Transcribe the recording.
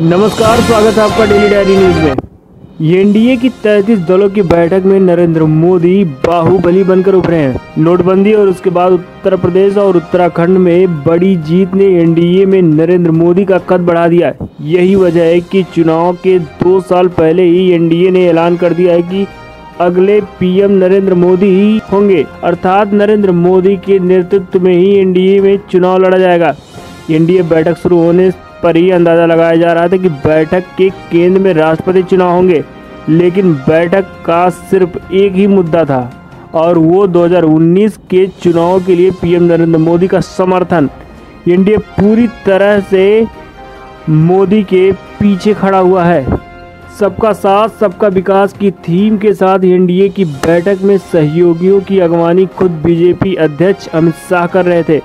नमस्कार, स्वागत है आपका डेली डायरी न्यूज़ में। एनडीए की तैतीस दलों की बैठक में नरेंद्र मोदी बाहुबली बनकर उभरे हैं। नोटबंदी और उसके बाद उत्तर प्रदेश और उत्तराखंड में बड़ी जीत ने एनडीए में नरेंद्र मोदी का कद बढ़ा दिया है। यही वजह है कि चुनाव के दो साल पहले ही एनडीए ने ऐलान कर दिया है कि अगले पीएम नरेंद्र मोदी ही होंगे। अर्थात नरेंद्र मोदी के नेतृत्व में ही एनडीए में चुनाव लड़ा जाएगा। एनडीए बैठक शुरू होने पर ही अंदाज़ा लगाया जा रहा था कि बैठक के केंद्र में राष्ट्रपति चुनाव होंगे, लेकिन बैठक का सिर्फ़ एक ही मुद्दा था, और वो 2019 के चुनाव के लिए पीएम नरेंद्र मोदी का समर्थन। एनडीए पूरी तरह से मोदी के पीछे खड़ा हुआ है। सबका साथ, सबका विकास की थीम के साथ एनडीए की बैठक में सहयोगियों की अगवानी खुद बीजेपी अध्यक्ष अमित शाह कर रहे थे।